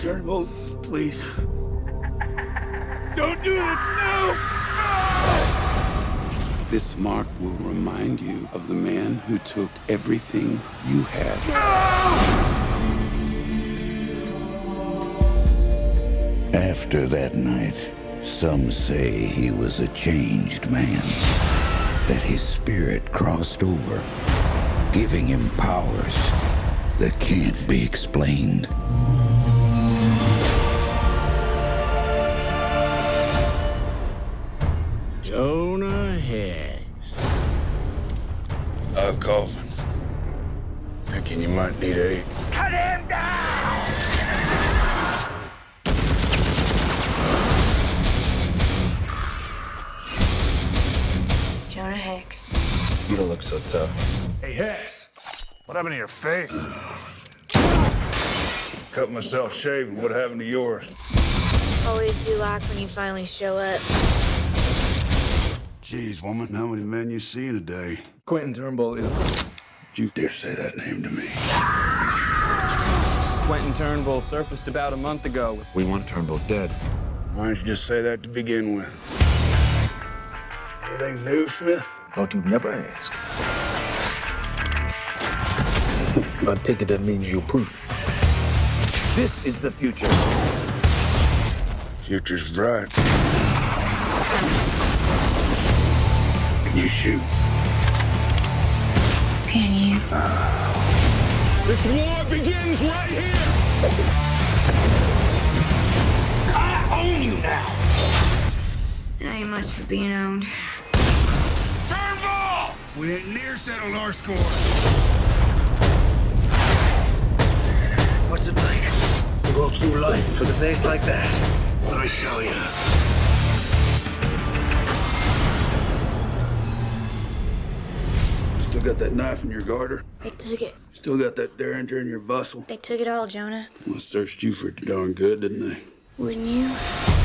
Turnbull, please. Don't do this, no! This mark will remind you of the man who took everything you had. After that night, some say he was a changed man. That his spirit crossed over, giving him powers that can't be explained. Five coffins. Thinking you might need eight. Jonah Hex. You don't look so tough. Hey, Hex. What happened to your face? Cut myself shaving. What happened to yours? Always do like when you finally show up. Jeez, woman, how many men you see in a day? Quentin Turnbull is. Don't you dare say that name to me. Quentin Turnbull surfaced about a month ago. We want Turnbull dead. Why don't you just say that to begin with? Anything new, Smith? Thought you'd never ask. I take it that means you approve. This is the future. Future's bright. Can you shoot? Can you? Uh. This war begins right here. I own you now. It ain't much for being owned. Turnbull! We ain't near settled our score. What's it like to go through life with a face like that? Let me show you. Got that knife in your garter? They took it. Still got that derringer in your bustle? They took it all, Jonah. Well, searched you for darn good, didn't they? Wouldn't you?